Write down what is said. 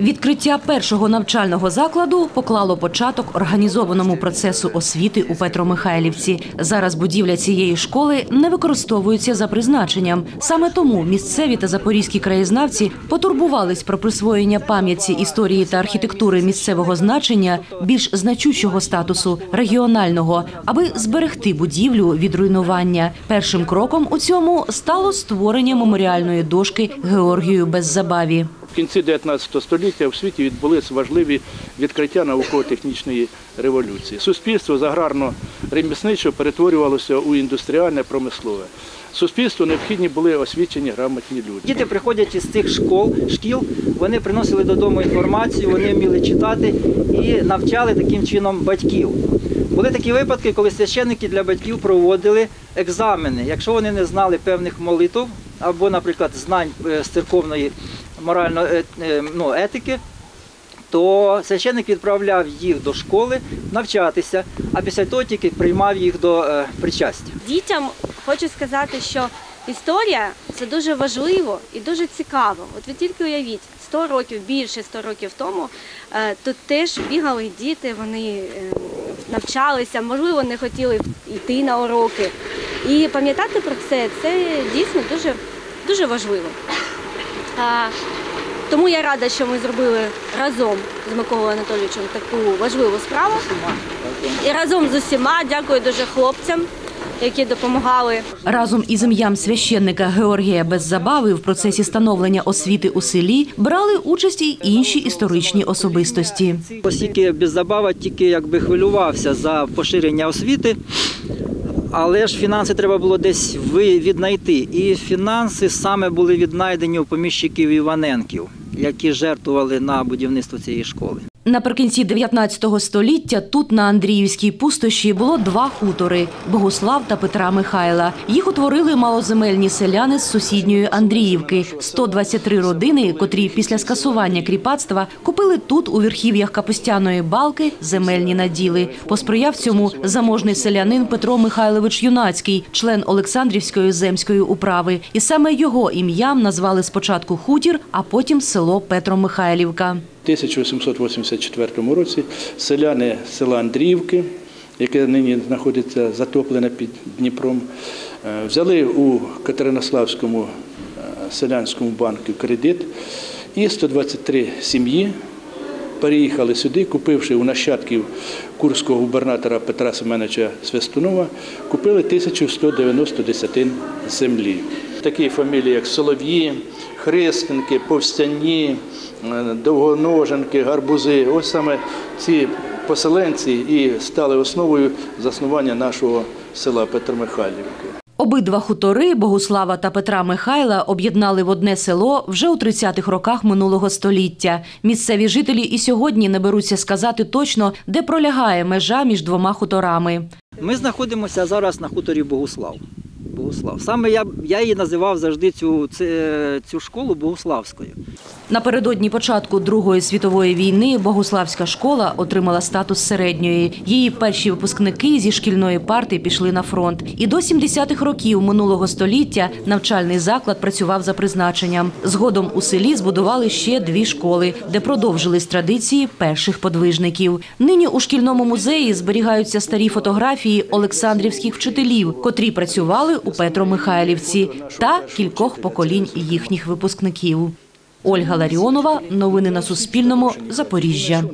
Відкриття першого навчального закладу поклало початок організованому процесу освіти у Петромихайлівці. Зараз будівля цієї школи не використовується за призначенням. Саме тому місцеві та запорізькі краєзнавці потурбувались про присвоєння пам'ятці історії та архітектури місцевого значення більш значущого статусу регіонального, аби зберегти будівлю від руйнування. Першим кроком у цьому стало створення меморіальної дошки Георгію Беззабаві. Кінці 19 століття в світі відбулись важливі відкриття науково-технічної революції. Суспільство з аграрно-ремісничого перетворювалося у індустріальне промислове. Суспільству необхідні були освічені грамотні люди. Діти приходять із тих школ, шкіл, вони приносили додому інформацію, вони вміли читати і навчали таким чином батьків. Були такі випадки, коли священники для батьків проводили екзамени. Якщо вони не знали певних молитв або, наприклад, знань е, з церковної морально е, е, ну, етики, то священник відправляв їх до школи навчатися, а після того тільки приймав їх до е, причастя. Дітям хочу сказати, що історія це дуже важливо і дуже цікаво. От ви тільки уявіть, 100 років, більше 100 років тому тут теж бігали діти, вони навчалися, можливо, не хотіли йти на уроки. І пам'ятати про це це дійсно дуже, дуже важливо. Тому я рада, що ми зробили разом з Миколою Анатолійовичем таку важливу справу. І разом з усіма дякую дуже хлопцям, які допомагали. Разом із ім'ям священника Георгія Беззабави в процесі становлення освіти у селі брали участь і інші історичні особистості. Оскільки Беззабава тільки якби хвилювався за поширення освіти, але ж фінанси треба було десь віднайти. І фінанси саме були віднайдені у поміщиків Іваненків, які жертвували на будівництво цієї школи. Наприкінці 19 століття тут на Андріївській пустоші було два хутори Богуслав та Петра Михайла. Їх утворили малоземельні селяни з сусідньої Андріївки. 123 родини, котрі після скасування кріпацтва купили тут у верхів'ях Капустяної балки земельні наділи. Посприяв цьому заможний селянин Петро Михайлович Юнацький, член Олександрівської земської управи. І саме його ім'ям назвали спочатку хутір, а потім село Петромихайлівка. У 1884 році селяни села Андріївки, яке нині знаходиться затоплене під Дніпром, е, взяли у Катеринославському е, селянському банку кредит і 123 сім'ї переїхали сюди, купивши у нащадків курського губернатора Петра Семеновича Свистунова, купили 1190 десятин землі. Такі фамілії, як Солов'ї, Христенки, Повстяні, е, Довгоноженки, Гарбузи. Ось саме ці поселенці і стали основою заснування нашого села Петромихайлівки. Обидва хутори Богуслава та Петра Михайла об'єднали в одне село вже у 30-х роках минулого століття. Місцеві жителі і сьогодні не беруться сказати точно, де пролягає межа між двома хуторами. Ми знаходимося зараз на хуторі Богуслав. Богуслав. Саме я, я її називав завжди цю, цю школу Богуславською. Напередодні початку Другої світової війни Богуславська школа отримала статус середньої. Її перші випускники зі шкільної парти пішли на фронт. І до 70-х років минулого століття навчальний заклад працював за призначенням. Згодом у селі збудували ще дві школи, де продовжились традиції перших подвижників. Нині у шкільному музеї зберігаються старі фотографії Олександрівських вчителів, котрі працювали у Петромихайлівці, та кількох поколінь їхніх випускників. Ольга Ларіонова. Новини на Суспільному. Запоріжжя.